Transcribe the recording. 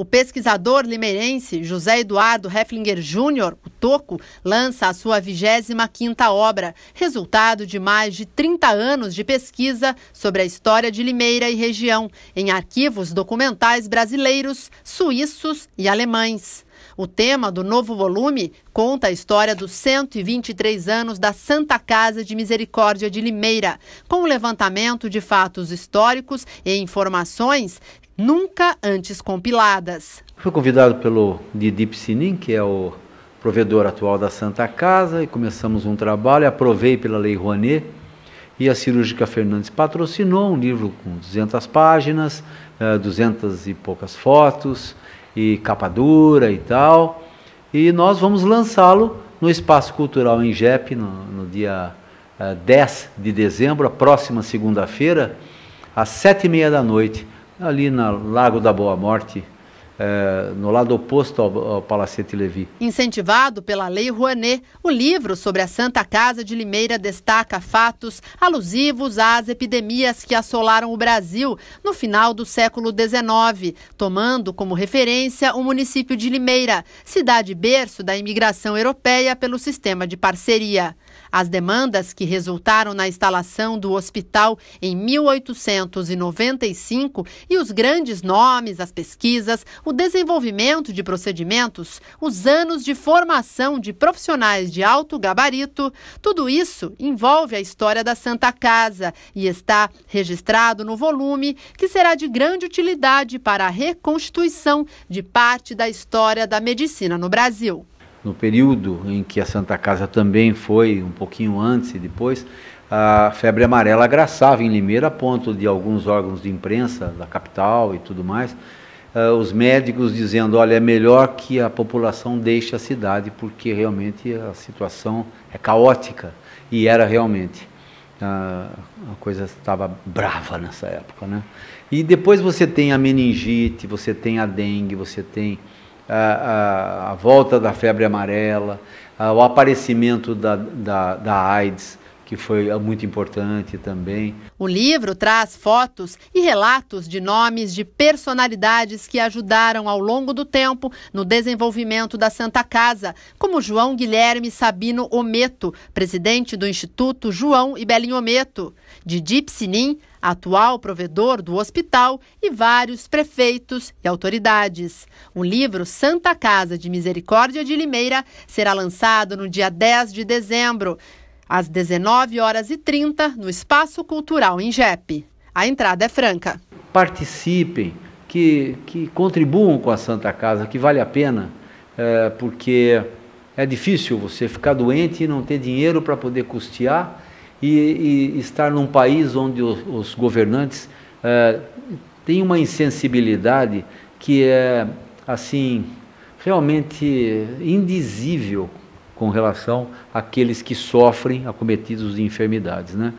O pesquisador limeirense José Eduardo Hefflinger Júnior, o Toco, lança a sua 25ª obra, resultado de mais de 30 anos de pesquisa sobre a história de Limeira e região, em arquivos documentais brasileiros, suíços e alemães. O tema do novo volume conta a história dos 123 anos da Santa Casa de Misericórdia de Limeira, com o levantamento de fatos históricos e informações nunca antes compiladas. Fui convidado pelo Didi Piscinin, que é o provedor atual da Santa Casa, e começamos um trabalho. Aprovei pela Lei Rouanet e a Cirúrgica Fernandes patrocinou um livro com 200 páginas, 200 eh, e poucas fotos e capa dura e tal. E nós vamos lançá-lo no Espaço Cultural em Jep no, no dia 10 eh, de dezembro, a próxima segunda-feira, às sete e meia da noite ali no Lago da Boa Morte, é, no lado oposto ao, ao Palacete Levi. Incentivado pela Lei Rouanet, o livro sobre a Santa Casa de Limeira destaca fatos alusivos às epidemias que assolaram o Brasil no final do século XIX, tomando como referência o município de Limeira, cidade berço da imigração europeia pelo sistema de parceria. As demandas que resultaram na instalação do hospital em 1895 e os grandes nomes, as pesquisas, o desenvolvimento de procedimentos, os anos de formação de profissionais de alto gabarito, tudo isso envolve a história da Santa Casa e está registrado no volume que será de grande utilidade para a reconstituição de parte da história da medicina no Brasil no período em que a Santa Casa também foi, um pouquinho antes e depois, a febre amarela agraçava em Limeira a ponto de alguns órgãos de imprensa da capital e tudo mais, uh, os médicos dizendo, olha, é melhor que a população deixe a cidade porque realmente a situação é caótica e era realmente. Uh, a coisa estava brava nessa época, né? E depois você tem a meningite, você tem a dengue, você tem a, a, volta da febre amarela, a, o aparecimento da, da, da AIDS, que foi muito importante também. O livro traz fotos e relatos de nomes de personalidades que ajudaram ao longo do tempo no desenvolvimento da Santa Casa, como João Guilherme Sabino Ometo, presidente do Instituto João e Belinho Ometo, Didi Psinin, atual provedor do hospital, e vários prefeitos e autoridades. O livro Santa Casa de Misericórdia de Limeira será lançado no dia 10 de dezembro, às 19 horas e 30, no Espaço Cultural em Jepe. A entrada é franca. Participem, que, que contribuam com a Santa Casa, que vale a pena, é, porque é difícil você ficar doente e não ter dinheiro para poder custear e, e estar num país onde os, os governantes é, têm uma insensibilidade que é assim realmente indizível com relação àqueles que sofrem acometidos de enfermidades, né?